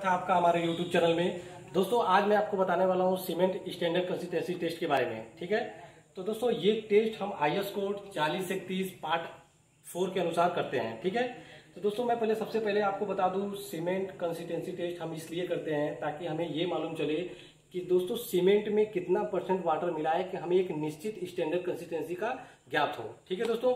आपका हमारे YouTube channel में। दोस्तों, आज मैं आपको बताने वाला हूँ सीमेंट स्टैंडर्ड कंसिस्टेंसी टेस्ट के बारे में, ठीक है? तो दोस्तों, ये टेस्ट हम आई एस कोड चालीस इकतीस पार्ट फोर के अनुसार करते हैं, ठीक है? तो दोस्तों, मैं पहले सबसे पहले आपको बता दूँ, सीमेंट कंसिस्टेंसी टेस्ट हम इसलिए करते हैं ताकि हमें ये मालूम चले कि दोस्तों, सीमेंट में कितना परसेंट वाटर मिला है कि हमें एक निश्चित स्टैंडर्ड कंसिस्टेंसी का ज्ञात हो, ठीक है दोस्तों?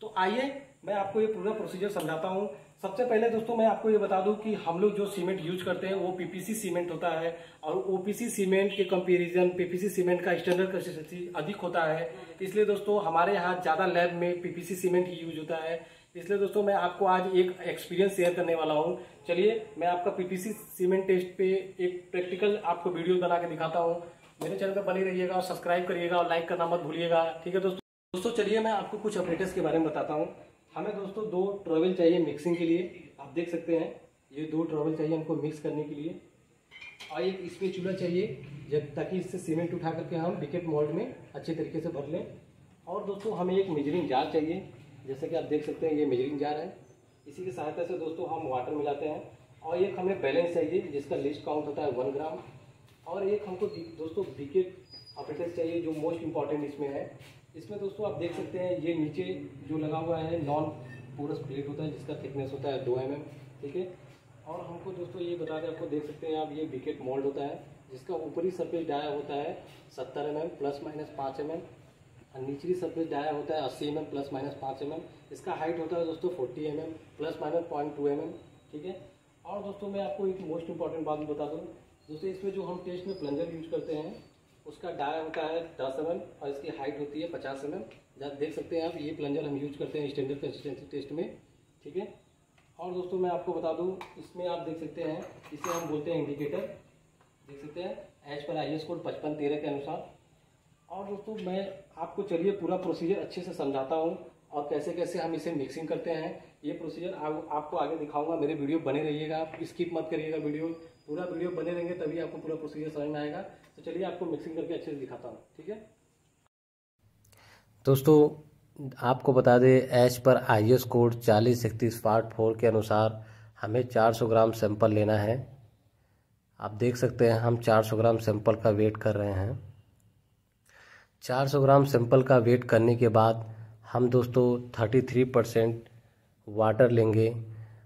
तो आइए मैं आपको ये पूरा प्रोसीजर समझाता हूँ। सबसे पहले दोस्तों मैं आपको ये बता दूँ कि हम लोग जो सीमेंट यूज़ करते हैं, वो पीपीसी सीमेंट होता है और ओपीसी सीमेंट के कंपैरिजन पीपीसी सीमेंट का स्टैंडर्ड कंसिस्टेंसी अधिक होता है। इसलिए दोस्तों हमारे यहाँ ज़्यादा लैब में पीपीसी सीमेंट ही यूज़ होता है। इसलिए दोस्तों मैं आपको आज एक एक्सपीरियंस शेयर करने वाला हूँ। चलिए, मैं आपका पीपीसी सीमेंट टेस्ट पे एक प्रैक्टिकल आपको वीडियो बना के दिखाता हूँ। मेरे चैनल पर बने रहिएगा और सब्सक्राइब करिएगा और लाइक करना मत भूलिएगा। ठीक है दोस्तों? दोस्तों, चलिए मैं आपको कुछ ऑपरेटर्स के बारे में बताता हूँ। हमें दोस्तों दो ट्रॉवल चाहिए मिक्सिंग के लिए। आप देख सकते हैं, ये दो ट्रॉवल चाहिए हमको मिक्स करने के लिए। और एक इसमें चूल्हा चाहिए, जब ताकि इससे सीमेंट उठा करके हम विकेट मोल्ड में अच्छे तरीके से भर लें। और दोस्तों हमें एक मेजरिंग जार चाहिए, जैसे कि आप देख सकते हैं ये मेजरिंग जार है। इसी की सहायता से दोस्तों हम वाटर मिलाते हैं। और एक हमें बैलेंस चाहिए, जिसका लिस्ट काउंट होता है वन ग्राम और एक हमको दोस्तों विकेट ऑपरेटर्स चाहिए, जो मोस्ट इंपॉर्टेंट इसमें है। इसमें दोस्तों आप देख सकते हैं, ये नीचे जो लगा हुआ है, नॉन पोरस प्लेट होता है, जिसका थिकनेस होता है दो एम ठीक है? और हमको दोस्तों ये बता दें, आपको देख सकते हैं आप, ये विकेट मोल्ड होता है, जिसका ऊपरी सरफेस डाया होता है सत्तर एम प्लस माइनस पाँच एम और निचली सरफेस डाया होता है अस्सी एम प्लस माइनस पाँच एम इसका हाइट होता है दोस्तों forty m plus minus point two m ठीक है? और दोस्तों मैं आपको एक मोस्ट इंपॉर्टेंट बात बता दूँ, दोस्तों इसमें जो हम टेस्ट में प्लंजर यूज़ करते हैं उसका डाया होता है दस एम और इसकी हाइट होती है पचास एम एम। देख सकते हैं आप, ये प्लंजर हम यूज़ करते हैं स्टैंडर्ड कंसिस्टेंसी टेस्ट में, ठीक है? और दोस्तों मैं आपको बता दूँ, इसमें आप देख सकते हैं, इसे हम बोलते हैं इंडिकेटर देख सकते हैं as per I S code पचपन तेरह के अनुसार। और दोस्तों मैं आपको चलिए पूरा प्रोसीजर अच्छे से समझाता हूँ। और कैसे कैसे हम इसे मिक्सिंग करते हैं, ये प्रोसीजर आपको आगे दिखाऊँगा, मेरे वीडियो बने रहिएगा, आप स्किप मत करिएगा वीडियो पूरा वीडियो बने रहेंगे, तभी आपको पूरा प्रोसीजर समझ में आएगा। तो चलिए आपको मिक्सिंग करके अच्छे से दिखाता हूँ, ठीक है? दोस्तों, आपको बता दें एच पर आई एस कोड चालीस इकतीस पार्ट फोर के अनुसार हमें 400 ग्राम सैंपल लेना है। आप देख सकते हैं, हम 400 ग्राम सैंपल का वेट कर रहे हैं। 400 ग्राम सैंपल का वेट करने के बाद हम दोस्तों 33 परसेंट वाटर लेंगे।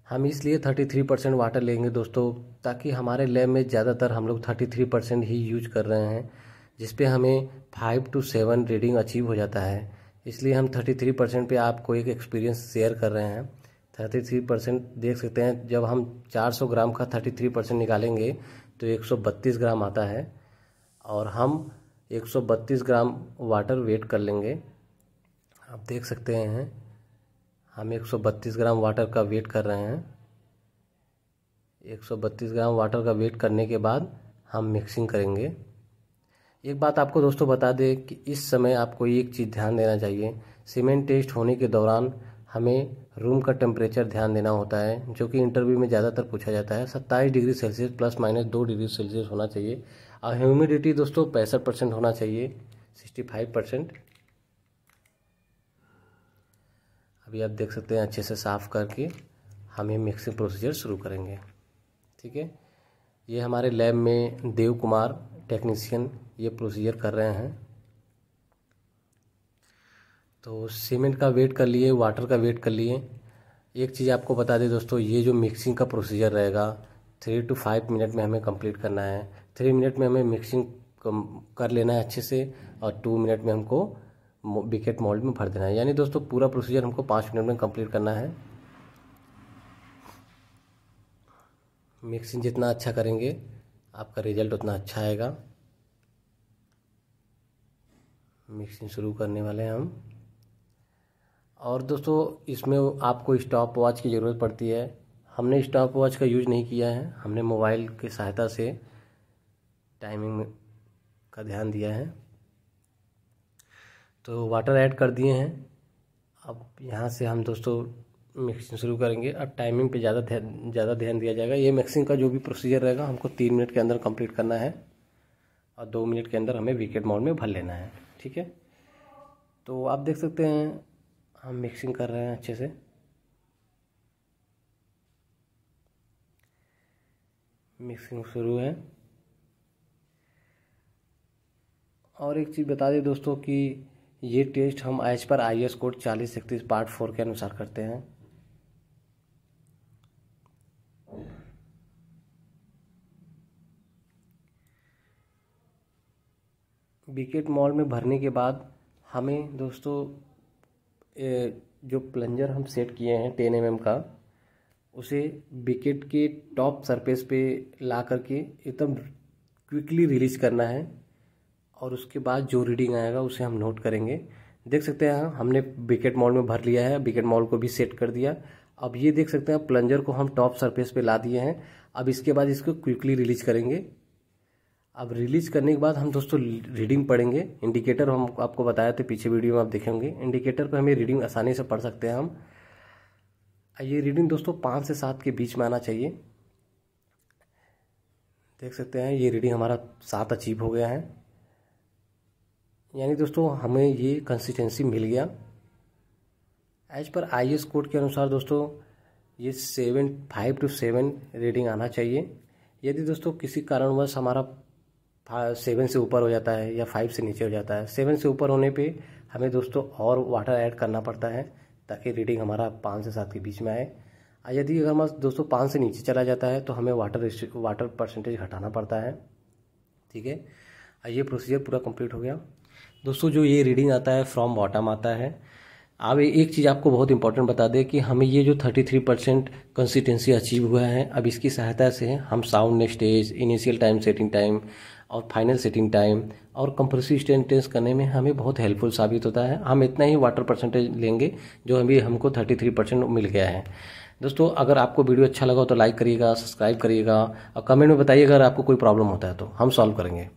हम इसलिए 33 परसेंट वाटर लेंगे दोस्तों, ताकि हमारे लैब में ज़्यादातर हम लोग 33 परसेंट ही यूज़ कर रहे हैं जिस पे हमें five to seven reading achieve हो जाता है। इसलिए हम 33 परसेंट पर आपको एक एक्सपीरियंस शेयर कर रहे हैं। 33 परसेंट देख सकते हैं, जब हम 400 ग्राम का 33 परसेंट निकालेंगे तो 132 ग्राम आता है, और हम 132 ग्राम वाटर वेट कर लेंगे। आप देख सकते हैं, हम 132 ग्राम वाटर का वेट कर रहे हैं। 132 ग्राम वाटर का वेट करने के बाद हम मिक्सिंग करेंगे। एक बात आपको दोस्तों बता दें कि इस समय आपको एक चीज़ ध्यान देना चाहिए। सीमेंट टेस्ट होने के दौरान हमें रूम का टेम्परेचर ध्यान देना होता है, जो कि इंटरव्यू में ज़्यादातर पूछा जाता है। सत्ताईस डिग्री सेल्सियस प्लस माइनस दो डिग्री सेल्सियस होना चाहिए। और ह्यूमिडिटी दोस्तों पैंसठ परसेंट होना चाहिए, सिक्सटी फाइव परसेंट। अभी आप देख सकते हैं अच्छे से साफ़ करके हम ये मिक्सिंग प्रोसीजर शुरू करेंगे। ठीक है? ये हमारे लैब में देव कुमार टेक्नीशियन ये प्रोसीजर कर रहे हैं। तो सीमेंट का वेट कर लिए वाटर का वेट कर लिए। एक चीज़ आपको बता दें दोस्तों, ये जो मिक्सिंग का प्रोसीजर रहेगा थ्री टू फाइव मिनट में हमें कंप्लीट करना है। थ्री मिनट में हमें मिक्सिंग कर लेना है अच्छे से और टू मिनट में हमको विकेट मोल्ड में भर देना है। यानी दोस्तों, पूरा प्रोसीजर हमको पाँच मिनट में कंप्लीट करना है। मिक्सिंग जितना अच्छा करेंगे, आपका रिज़ल्ट उतना अच्छा आएगा। मिक्सिंग शुरू करने वाले हैं हम। और दोस्तों, इसमें आपको स्टॉप वॉच की ज़रूरत पड़ती है। हमने स्टॉप वॉच का यूज़ नहीं किया है। हमने मोबाइल की सहायता से टाइमिंग का ध्यान दिया है। तो वाटर ऐड कर दिए हैं। अब यहाँ से हम दोस्तों मिक्सिंग शुरू करेंगे। अब टाइमिंग पे ज़्यादा ज़्यादा ध्यान दिया जाएगा। ये मिक्सिंग का जो भी प्रोसीजर रहेगा, हमको तीन मिनट के अंदर कंप्लीट करना है और दो मिनट के अंदर हमें विकेट मोड में भर लेना है। ठीक है? तो आप देख सकते हैं, हम मिक्सिंग कर रहे हैं अच्छे से। मिक्सिंग शुरू है। और एक चीज़ बता दें दोस्तों कि ये टेस्ट हम as per I S code चालीस इकतीस पार्ट फोर के अनुसार करते हैं। विकेट मॉल में भरने के बाद हमें दोस्तों जो प्लंजर हम सेट किए हैं टेन एम का, उसे विकेट के टॉप सरफेस पे ला करके एकदम क्विकली रिलीज़ करना है। और उसके बाद जो रीडिंग आएगा, उसे हम नोट करेंगे। देख सकते हैं हमने विकेट मॉल में भर लिया है विकेट मॉल को भी सेट कर दिया। अब ये देख सकते हैं प्लंजर को हम टॉप सरफेस पे ला दिए हैं। अब इसके बाद इसको क्विकली रिलीज़ करेंगे। अब रिलीज़ करने के बाद हम दोस्तों रीडिंग पढ़ेंगे। इंडिकेटर हम आपको बताया थे, पीछे वीडियो में आप देखेंगे इंडिकेटर पर हमें रीडिंग आसानी से पढ़ सकते हैं हम। ये रीडिंग दोस्तों पाँच से सात के बीच में आना चाहिए। देख सकते हैं, ये रीडिंग हमारा सात अचीव हो गया है। यानी दोस्तों, हमें ये कंसिस्टेंसी मिल गया। As per I S code के अनुसार दोस्तों, ये seven five to seven reading आना चाहिए। यदि दोस्तों किसी कारणवश हमारा सेवन से ऊपर हो जाता है या फाइव से नीचे हो जाता है सेवन से ऊपर होने पे हमें दोस्तों और वाटर ऐड करना पड़ता है, ताकि रीडिंग हमारा पाँच से सात के बीच में आए। यदि अगर हमारा दोस्तों पाँच से नीचे चला जाता है तो हमें वाटर वाटर परसेंटेज घटाना पड़ता है। ठीक है? ये प्रोसीजर पूरा कंप्लीट हो गया। दोस्तों, जो ये रीडिंग आता है फ्रॉम बॉटम आता है। अब एक चीज़ आपको बहुत इंपॉर्टेंट बता दें कि हमें ये जो 33 परसेंट कंसिस्टेंसी अचीव हुआ है, अब इसकी सहायता से हम sound stage initial time setting time और फाइनल सेटिंग टाइम और कंप्रेसिव स्टेंटेंस करने में हमें बहुत हेल्पफुल साबित होता है। हम इतना ही वाटर परसेंटेज लेंगे जो अभी हमको 33 परसेंट मिल गया है। दोस्तों, अगर आपको वीडियो अच्छा लगा तो लाइक करिएगा सब्सक्राइब करिएगा और कमेंट में बताइए अगर आपको कोई प्रॉब्लम होता है तो। हम सॉल्व करेंगे।